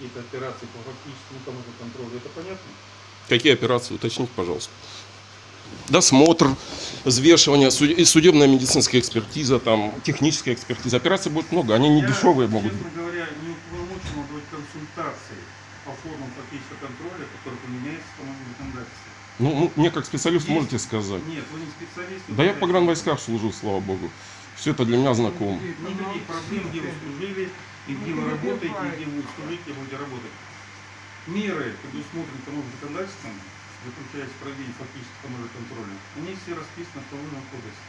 какие-то операции по фактическому тому же контролю. Это понятно? Какие операции? Уточните, пожалуйста. Досмотр, взвешивание, судебная медицинская экспертиза, там, техническая экспертиза. Операций будет много, они не Я, дешевые могут быть. говоря, не уполномочен давать консультации по формам фактического контроля, который поменяется в самом законодательстве. Ну, ну, мне как специалист Есть- можете сказать. Нет, вы не специалист. Да я в погранвойсках служу, слава богу. Все это для меня знакомо. Никаких проблем, где вы служили, и где вы работаете, и где вы служите, и будете работать. Меры, предусмотренные тому же законодательством, заключаясь в проведении фактического контроля они все расписаны в Уголовном кодексе.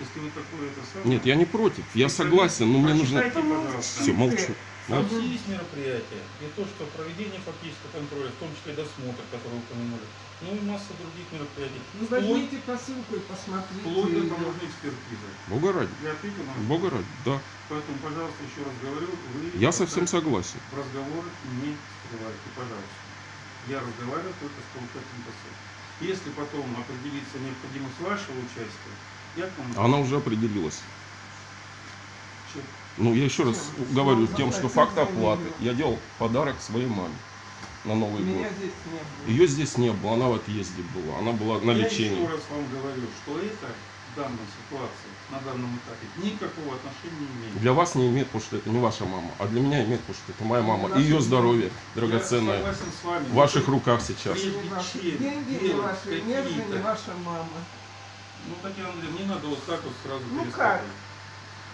Если вы такое это самое... Нет, я не против, я согласен, но мне нужно... Прочитайте, пожалуйста. Все, молчу. Там все есть мероприятия. И то, что проведение фактического контроля, в том числе досмотр, который вы упомянули, ну и масса других мероприятий. Ну, Вплоть, возьмите посылку и посмотрите. вплоть до таможенной экспертизы. Бога ради. Я ответил на ваш Бога ради, да. Поэтому, пожалуйста, еще раз говорю, вы Я совсем согласен. в разговор не встревайте, пожалуйста. Я разговариваю только с получателем посылки. Если потом определится необходимость вашего участия, вам... Она уже определилась. Чё? Ну, я еще раз Чем? говорю тем, что факт оплаты. Я делал подарок своей маме на Новый Меня год. здесь не было. Ее здесь не было, она в отъезде была, она была на Я лечении. еще раз вам говорю, что это в данной ситуации, на данном этапе, никакого отношения не имеет. Для вас не имеет, потому что это не ваша мама, а для меня имеет, потому что это моя мама. И ее здоровье Я драгоценное согласен с вами. в ваших руках сейчас. Прежде ваши чем деньги, не делать ваши нервы, какие-то- не ваша мама. Ну, Татьяна Андреевна, не надо вот так вот сразу Ну перескакивать.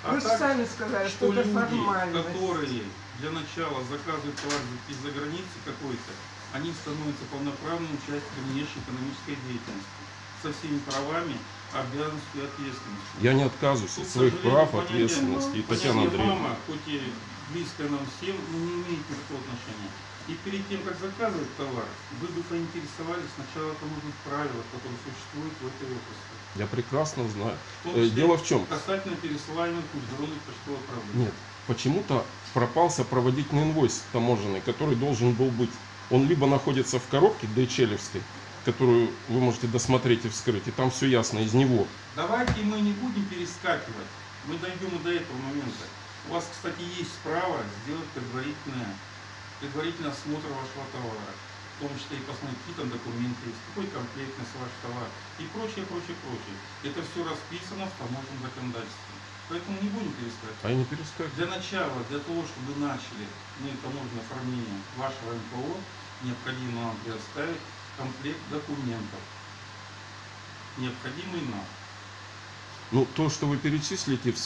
А Вы же так, сами сказали, что что это люди, формальность. которые для начала заказывают товар из-за границы какой-то, они становятся полноправным участником внешней экономической деятельности со всеми правами, обязанностью и ответственностью. Я не отказываюсь от К своих сожалению, прав, понятие- ответственности. И Татьяна понятие Андреевна. мама, хоть и близкая нам всем, но не имеет никакого отношения. И перед тем, как заказывать товар, вы бы поинтересовались сначала таможенных правил, которые существуют в этой отрасли. Я прекрасно знаю. В Э, числе Дело в чем? Касательно пересылаемых международных почтовых отправлений. Нет, почему-то пропал сопроводительный инвойс таможенный, который должен был быть. Он либо находится в коробке Дейчелевской, которую вы можете досмотреть и вскрыть, и там все ясно из него. Давайте мы не будем перескакивать. Мы дойдем и до этого момента. У вас, кстати, есть право сделать предварительное, предварительный осмотр вашего товара. В том числе и посмотреть, какие там документы есть, какой комплектность ваш товар и прочее, прочее, прочее. Это все расписано в таможенном законодательстве. Поэтому не будем перескакивать. А не перескакиваю. Для начала, для того, чтобы начали мы таможенное оформление вашего МПО, необходимо вам предоставить комплект документов, необходимый нам. Ну, то, что вы перечислите в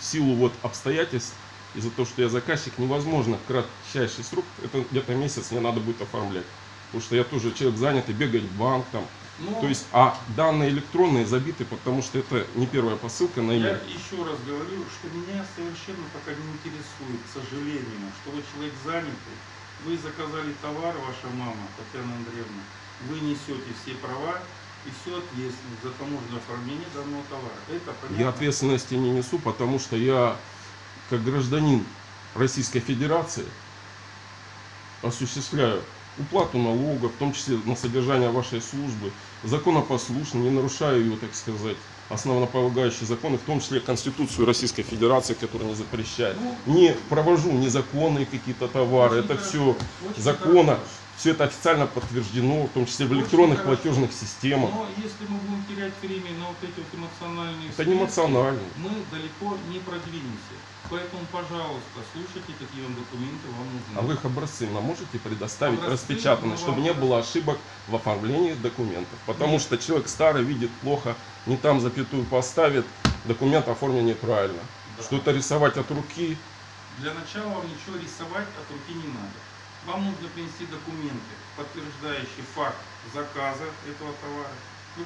силу вот обстоятельств, из-за того, что я заказчик, невозможно в кратчайший срок, это где-то месяц мне надо будет оформлять. Потому что я тоже человек занятый, бегать в банк там. Но То есть, а данные электронные забиты, потому что это не первая посылка на я имя. еще раз говорю, что меня совершенно пока не интересует, к сожалению, что вы человек занятый, вы заказали товар, ваша мама, Татьяна Андреевна, вы несете все права и всю ответственность за таможенное оформление данного товара. Это понятно? Я ответственности не несу, потому что я, как гражданин Российской Федерации, осуществляю уплату налогов, в том числе на содержание вашей службы, законопослушно, не нарушаю ее, так сказать, основополагающие законы, в том числе Конституцию Российской Федерации, которая не запрещает. Ну, Не провожу незаконные какие-то товары, Очень это все законно, все это официально подтверждено, в том числе в электронных хорошо. платежных системах. Но если мы будем терять время на вот эти вот эмоциональные Это не эмоционально. мы далеко не продвинемся. Поэтому, пожалуйста, слушайте, какие вам документы вам нужны. А вы их образцы нам можете предоставить Образцы распечатанные, чтобы не было ошибок в оформлении документов? Потому Нет. что человек старый видит плохо, не там запятую поставит, документ оформлен неправильно. Да. Что-то рисовать от руки, Для начала вам ничего рисовать от руки не надо. Вам нужно принести документы, подтверждающие факт заказа этого товара.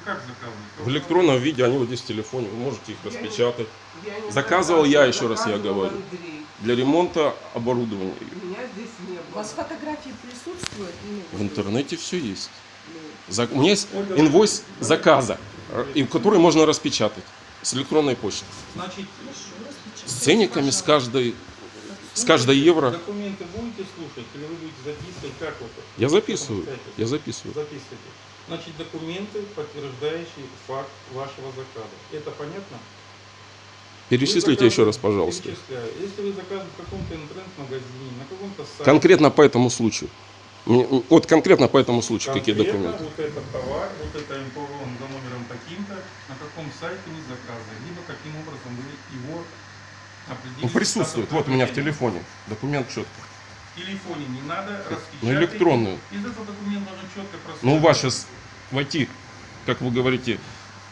Как заказываете? в электронном виде, они вот здесь в телефоне, вы можете их Я не- распечатать. Я не Заказывал я, еще раз я говорю. Андрей. Для ремонта оборудования. Меня здесь не У было. вас фотографии присутствуют? Ну, В интернете все есть. ну, За- У меня есть инвойс заказа, и который можно распечатать с электронной почты. Значит, С ценниками, с каждой, с каждой евро. документы будете слушать или вы будете записывать? Как вот? Я записываю, я записываю. Записывайте. Значит, документы, подтверждающие факт вашего заказа. Это понятно? Перечислите Вы еще раз, пожалуйста. Перечисляю. Если вы заказываете в каком-то интернет-магазине, на каком-то сайте, Конкретно по этому случаю. Вот конкретно по этому случаю какие конкретно документы? вот этот товар, вот это МПВО за номером таким-то, на каком сайте вы заказывали, либо каким образом вы его определили. Он присутствует. Вот у меня в телефоне. Документ четко. Телефоне не надо распечатать. На электронную. Из этого документа нужно четко проследить. Ну, у вас сейчас войти, как вы говорите,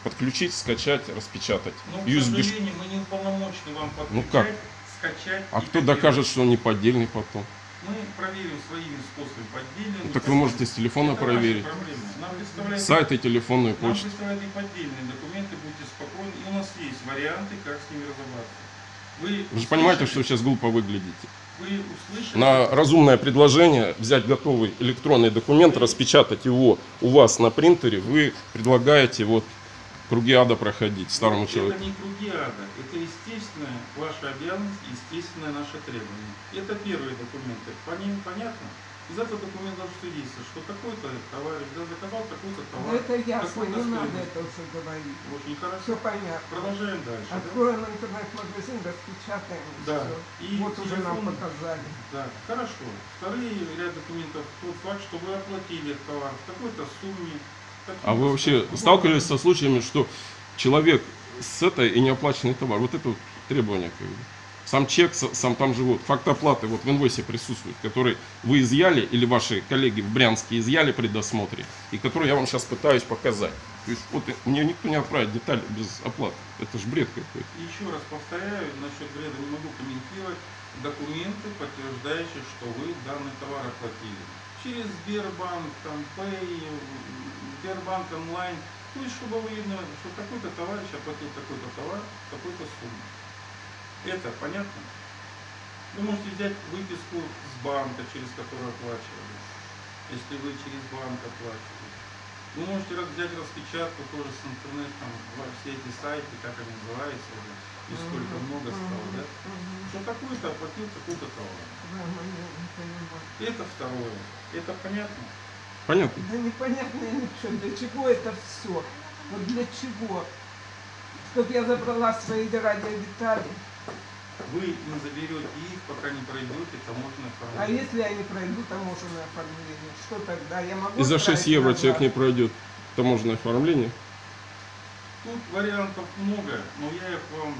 подключить, скачать, распечатать. К USB. сожалению, мы не уполномочены вам Ну подключать, как? скачать. А и кто копировать. докажет, что он не поддельный потом? Мы проверим своими способами поддельные. Ну, так вы можете с телефона Это проверить. Нам представляете, Сайты, телефонную нам почту. представляют и поддельные документы, будьте спокойны. И у нас есть варианты, как с ними разобраться. Вы, Вы же понимаете, что сейчас глупо выглядите. На разумное предложение взять готовый электронный документ, распечатать его у вас на принтере, вы предлагаете вот круги ада проходить старому это человеку. не круги ада, это естественная ваша обязанность, естественное наше требование. Это первые документы. По ним понятно? Из этого документа должно свидетельствовать, что такой-то товарищ да, заказал такой-то Ну товар. это ясно, Какой-то не надо это уже говорить. Очень хорошо. Все понятно. Продолжаем дальше. да? Откроем интернет-магазин, распечатаем. и Да. всё. И Вот уже нам телефон- показали. Да, хорошо. Вторые ряд документов, тот факт, что вы оплатили этот товар в такой-то сумме. А вы вообще сталкивались со случаями, что человек с этой и неоплаченный товар, вот это вот требование как бы. Сам чек, сам там же вот факт оплаты вот в инвойсе присутствует, который вы изъяли или ваши коллеги в Брянске изъяли при досмотре, и который я вам сейчас пытаюсь показать. То есть вот мне никто не отправит детали без оплаты. Это ж бред какой-то. Еще раз повторяю, насчет бреда не могу комментировать документы, подтверждающие, что вы данный товар оплатили. Через Сбербанк, там, Pay, Сбербанк онлайн. То есть, чтобы видно, что такой-то товарищ оплатил такой-то товар, такой-то сумму. Это понятно? Вы можете взять выписку с банка, через который оплачивали, если вы через банк оплачивали. Вы можете раз- взять распечатку тоже с интернета, там, во все эти сайты, как они называются, и сколько много стало, да? Что такой-то оплатил такой-то товар. Это второе. Это понятно? Понятно? Да непонятно ничего. Для чего это все? Вот для чего? Чтобы я забрала свои радиодетали. Вы не заберете их, пока не пройдете таможенное А оформление. если я не пройду таможенное оформление, что тогда? Я могу И за 6 отправить евро назад? человек не пройдет таможенное оформление. Тут вариантов много, но я их вам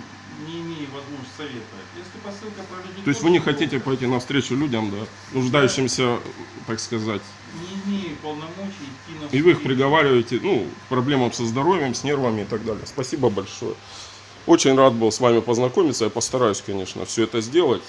не имею возможности советовать. Если посылка пройдет То есть вы не хотите пойти навстречу людям, да, нуждающимся, так сказать, Не имею полномочий идти на и вы их приговариваете, ну, к проблемам со здоровьем, с нервами и так далее. Спасибо большое. Очень рад был с вами познакомиться. Я постараюсь, конечно, все это сделать.